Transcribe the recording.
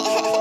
Ha ha ha!